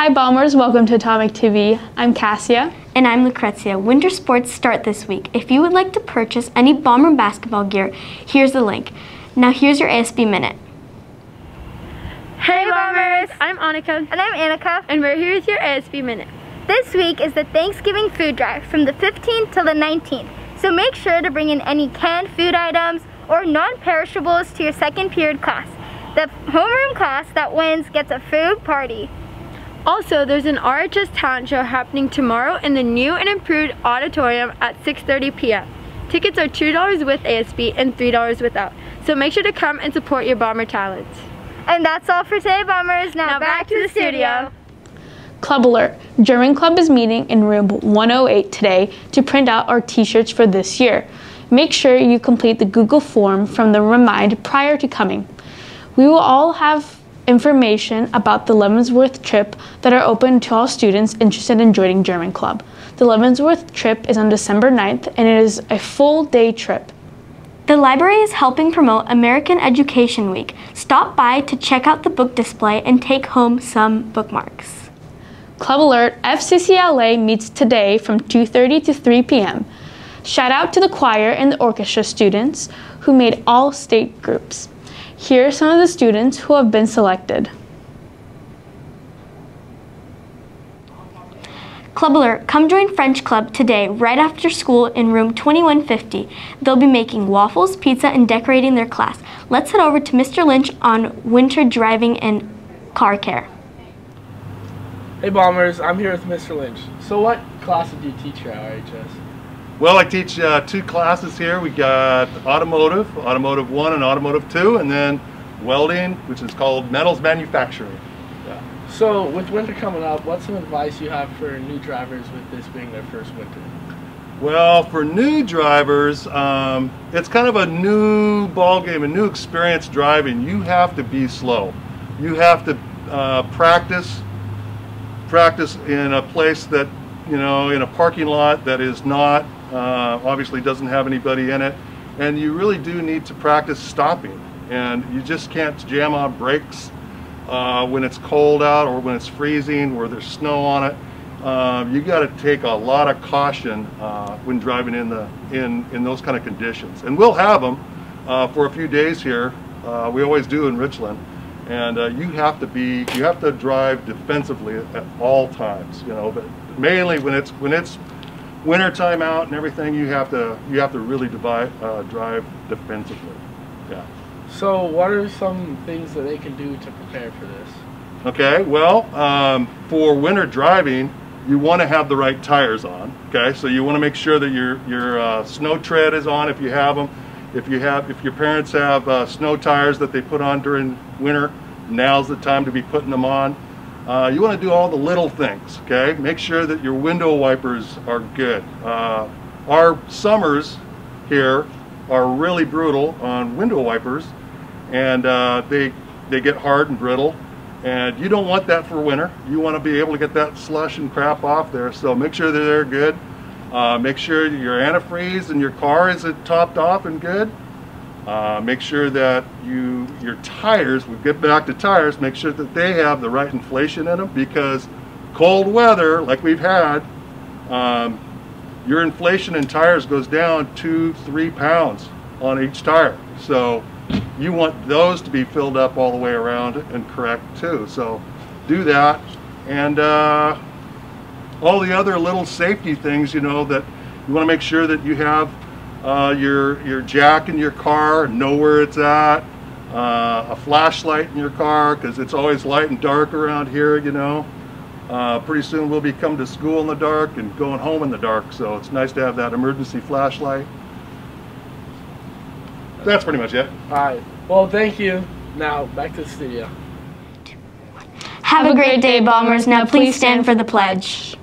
Hi Bombers, welcome to Atomic TV. I'm Cassia. And I'm Lucrezia. Winter sports start this week. If you would like to purchase any Bomber basketball gear, here's the link. Now here's your ASB Minute. Hey Bombers! I'm Annika. And I'm Annika. And we're here with your ASB Minute. This week is the Thanksgiving food drive from the 15th till the 19th. So make sure to bring in any canned food items or non-perishables to your second period class. The homeroom class that wins gets a food party. Also, there's an RHS talent show happening tomorrow in the new and improved auditorium at 6.30 p.m. Tickets are $2 with ASB and $3 without. So make sure to come and support your Bomber talents. And that's all for today, Bombers. Now, now back, back, to the studio. Club Alert. German Club is meeting in room 108 today to print out our t-shirts for this year. Make sure you complete the Google form from the remind prior to coming. We will all have information about the Leavenworth trip that are open to all students interested in joining German Club. The Leavenworth trip is on December 9th and it is a full day trip. The library is helping promote American Education Week. Stop by to check out the book display and take home some bookmarks. Club Alert FCCLA meets today from 2:30 to 3 p.m. Shout out to the choir and the orchestra students who made all state groups. Here are some of the students who have been selected. Club Alert, come join French Club today right after school in room 2150. They'll be making waffles, pizza, and decorating their class. Let's head over to Mr. Lynch on winter driving and car care. Hey Bombers, I'm here with Mr. Lynch. So what class did you teach at RHS? Well, I teach uh, two classes here. We got automotive, automotive one and automotive two, and then welding, which is called metals manufacturing. Yeah. So with winter coming up, what's some advice you have for new drivers with this being their first winter? Well, for new drivers, um, it's kind of a new ball game, a new experience driving. You have to be slow. You have to uh, practice, practice in a place that, you know, in a parking lot that is not uh, obviously doesn't have anybody in it. And you really do need to practice stopping. And you just can't jam on brakes uh, when it's cold out or when it's freezing or there's snow on it. Uh, you got to take a lot of caution uh, when driving in the in in those kind of conditions. And we'll have them uh, for a few days here. Uh, we always do in Richland. And you have to be you have to drive defensively at all times. You know, but mainly when it's when it's winter time out and everything, you have to you have to really divide, uh, drive defensively. Yeah. So, what are some things that they can do to prepare for this? Okay. Well, um, for winter driving, you want to have the right tires on. Okay. So you want to make sure that your your uh, snow tread is on if you have them. If you have if your parents have uh, snow tires that they put on during winter, now's the time to be putting them on. Uh, you want to do all the little things, okay? Make sure that your window wipers are good. Uh, our summers here are really brutal on window wipers and uh, they, they get hard and brittle and you don't want that for winter. You want to be able to get that slush and crap off there, so make sure that they're good. Uh, make sure your antifreeze in your car is topped off and good. Uh, make sure that you your tires, we get back to tires, make sure that they have the right inflation in them because cold weather, like we've had, um, your inflation in tires goes down two, three pounds on each tire. So you want those to be filled up all the way around and correct too. So do that. And uh, all the other little safety things, you know, that you want to make sure that you have uh, your, your jack in your car, know where it's at, uh, a flashlight in your car because it's always light and dark around here, you know. Uh, pretty soon we'll be coming to school in the dark and going home in the dark, so it's nice to have that emergency flashlight. That's pretty much it. All right. Well, thank you. Now, back to the studio. Have a great day, Bombers. Now, please stand for the pledge.